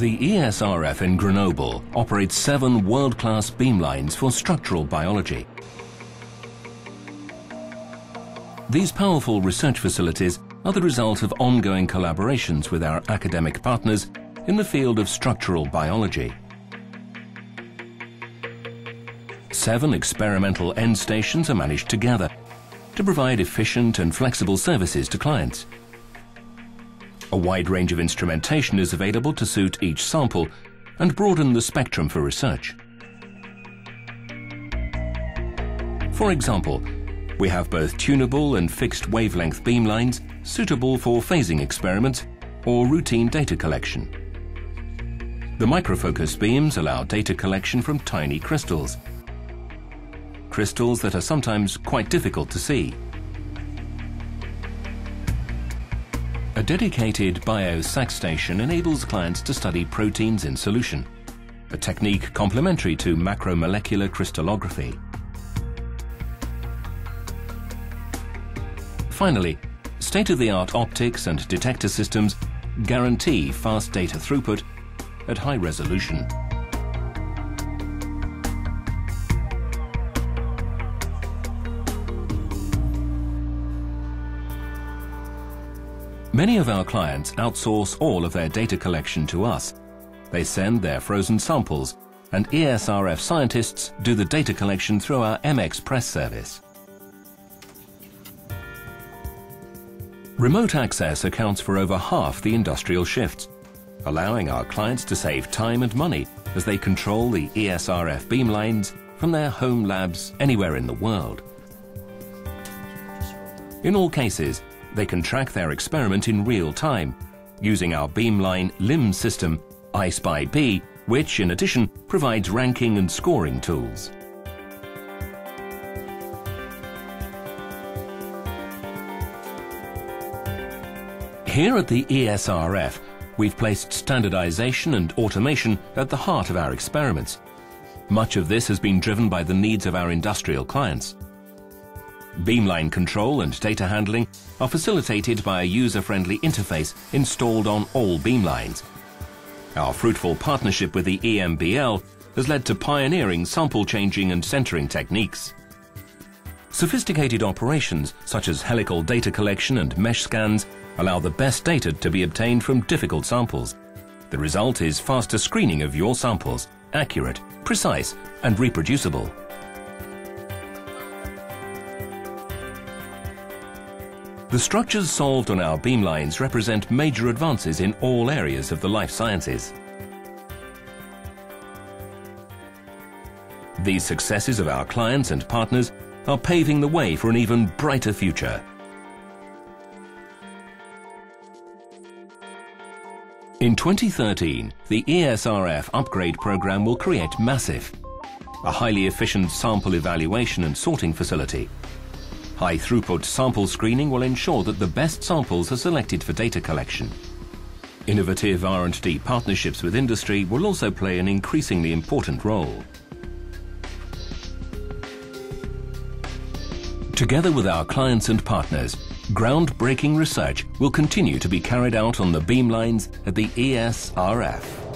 The ESRF in Grenoble operates seven world-class beamlines for structural biology. These powerful research facilities are the result of ongoing collaborations with our academic partners in the field of structural biology. Seven experimental end stations are managed together to provide efficient and flexible services to clients. A wide range of instrumentation is available to suit each sample and broaden the spectrum for research. For example, we have both tunable and fixed wavelength beamlines suitable for phasing experiments or routine data collection. The microfocus beams allow data collection from tiny crystals, crystals that are sometimes quite difficult to see. Dedicated bio-SAXS station enables clients to study proteins in solution, a technique complementary to macromolecular crystallography. Finally, state-of-the-art optics and detector systems guarantee fast data throughput at high resolution. Many of our clients outsource all of their data collection to us. They send their frozen samples and ESRF scientists do the data collection through our MX Press service. Remote access accounts for over half the industrial shifts, allowing our clients to save time and money as they control the ESRF beamlines from their home labs anywhere in the world. In all cases, they can track their experiment in real time using our Beamline LIMS system, ISPyB, which in addition provides ranking and scoring tools. Here at the ESRF, we've placed standardization and automation at the heart of our experiments. Much of this has been driven by the needs of our industrial clients. Beamline control and data handling are facilitated by a user-friendly interface installed on all beamlines. Our fruitful partnership with the EMBL has led to pioneering sample changing and centering techniques. Sophisticated operations such as helical data collection and mesh scans allow the best data to be obtained from difficult samples. The result is faster screening of your samples, accurate, precise and reproducible. The structures solved on our beamlines represent major advances in all areas of the life sciences. These successes of our clients and partners are paving the way for an even brighter future. In 2013, the ESRF upgrade program will create Massif, a highly efficient sample evaluation and sorting facility High throughput sample screening will ensure that the best samples are selected for data collection. Innovative R&D partnerships with industry will also play an increasingly important role. Together with our clients and partners, groundbreaking research will continue to be carried out on the beamlines at the ESRF.